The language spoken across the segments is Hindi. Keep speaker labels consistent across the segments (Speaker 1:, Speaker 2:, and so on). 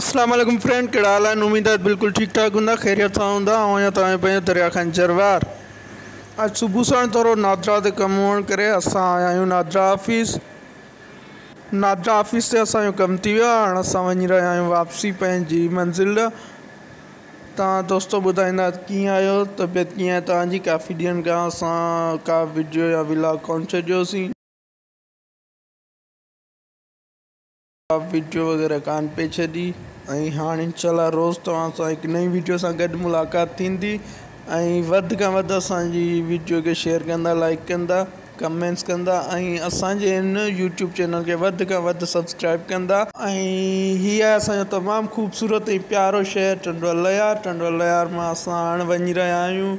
Speaker 1: वालेकुम फ्रेंड कहिड़ा हाल आहिनि उमेद आहे बिल्कुलु ठीकु ठाक हूंदा, ख़ैरियत सां हूंदा। ऐं दरिया खंजरवार अॼु सुबुह साण थोरो नादरा ते कमु हुअण करे आया आहियूं नादरा ऑफ़िस। नादरा ऑफ़िस ते असांजो कमु थी वियो आहे हाणे वापसी पंहिंजी मंज़िल। तव्हां दोस्तो ॿुधाईंदा, कीअं आहियो तबियत कीअं आहे काफ़ी ॾींहंनि खां असां का वीडियो या विला कोन छॾियोसीं। वीडियो वग़ैरह कान पे ऐं हाणे इनशाला रोज़ु तव्हां सां हिकु नई वीडियो सां गॾु मुलाक़ात थींदी। वीडियो खे शेयर कंदा, लाइक कंदा, कमेंट्स कंदा। ऐं असांजे यूट्यूब चैनल खे वधि खां वधि सब्सक्राइब कंदा। ऐं हीअ ख़ूबसूरत प्यारो शहरु टंडवा लयार। टंडवा लयार माँ असां हाणे वञी रहिया आहियूं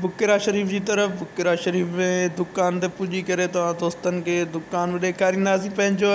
Speaker 1: बुकिरा शरीफ़ जी तरफ़। बुकिरा शरीफ़ में दुकान ते पुॼी करे तव्हां दोस्तनि खे दुकान ॾेखारींदासीं पंहिंजो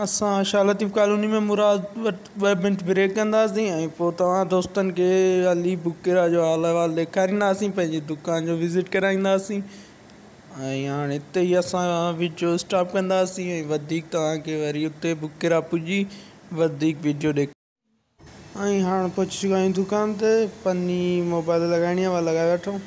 Speaker 1: असां शाह लतीफ़ कॉलोनी में मुराद मिंट ब्रेक कंदासीं ऐं पोइ हली बुकिरा जो हाल अहिवाल ॾेखारींदासीं दुकान जो विज़िट कराईंदासीं। ऐं हाणे हिते ई असां वीडियो स्टॉप कंदासीं ऐं वधीक तव्हांखे वरी उते बुकिरा पुॼी वधीक वीडियो ॾेख ऐं हाणे पहुची चुका आहियूं दुकान ते, पन्नी मोबाइल लॻाइणी आहे उहा लॻाए वठूं।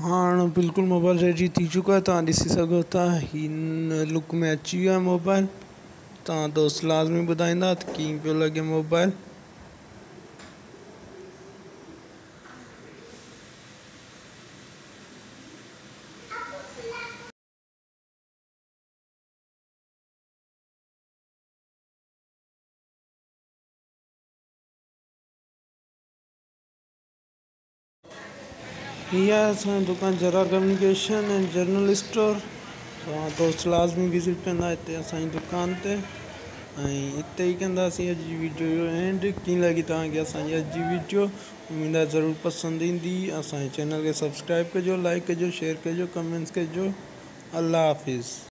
Speaker 1: हाँ बिल्कुलु मोबाइल रेडी थी चुको आहे तव्हां ॾिसी सघो था लुक में अची वियो मोबाइल। तव्हां दोस्त लाज़मी ॿुधाईंदा त कीअं पियो मोबाइल। हीअ आहे दुकान जरा कम्युनिकेशन एंड जनरल स्टोर। दोस्त लाज़मी विज़िट कंदा दुकान ते ऐं हिते ई कंदासीं अॼु वीडियो एंड कीअं लॻी तव्हांखे असांजी अॼु जी वीडियो उमेद आहे ज़रूरु पसंदि ईंदी असांजे चैनल खे सब्सक्राइब कजो लाइक कजो शेयर कजो कमेंट्स कजो अलाह हाफ़िज़।